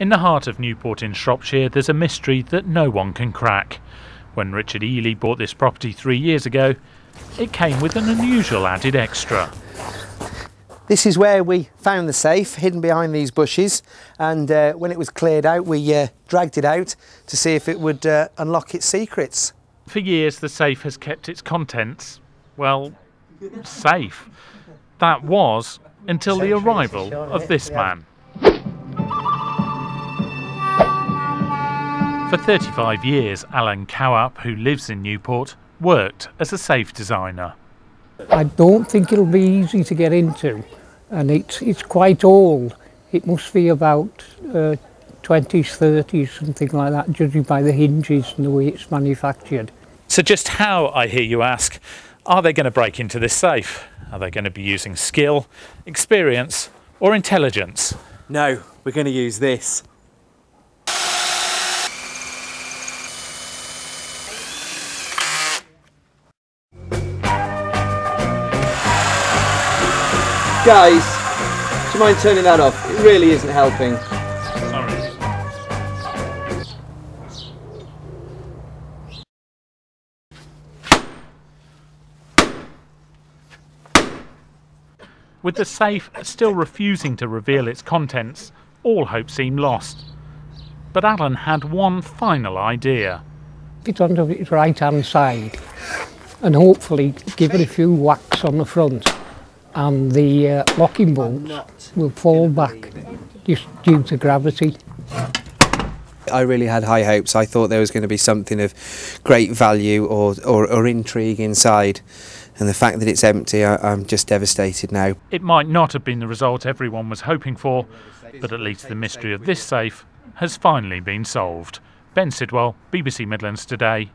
In the heart of Newport in Shropshire, there's a mystery that no one can crack. When Richard Ely bought this property three years ago, it came with an unusual added extra. This is where we found the safe, hidden behind these bushes, and uh, when it was cleared out, we uh, dragged it out to see if it would uh, unlock its secrets. For years, the safe has kept its contents, well, safe. That was until the arrival of this man. For 35 years, Alan Cowap, who lives in Newport, worked as a safe designer. I don't think it'll be easy to get into, and it's, it's quite old. It must be about uh, 20s, 30s, something like that, judging by the hinges and the way it's manufactured. So, just how, I hear you ask, are they going to break into this safe? Are they going to be using skill, experience, or intelligence? No, we're going to use this. Guys, do you mind turning that off? It really isn't helping. With the safe still refusing to reveal its contents, all hope seemed lost. But Alan had one final idea. Put it onto its right hand side and hopefully give it a few whacks on the front and the uh, locking bolts will fall back just due to gravity. I really had high hopes. I thought there was going to be something of great value or, or, or intrigue inside. And the fact that it's empty, I, I'm just devastated now. It might not have been the result everyone was hoping for, but at least the mystery of this safe has finally been solved. Ben Sidwell, BBC Midlands Today,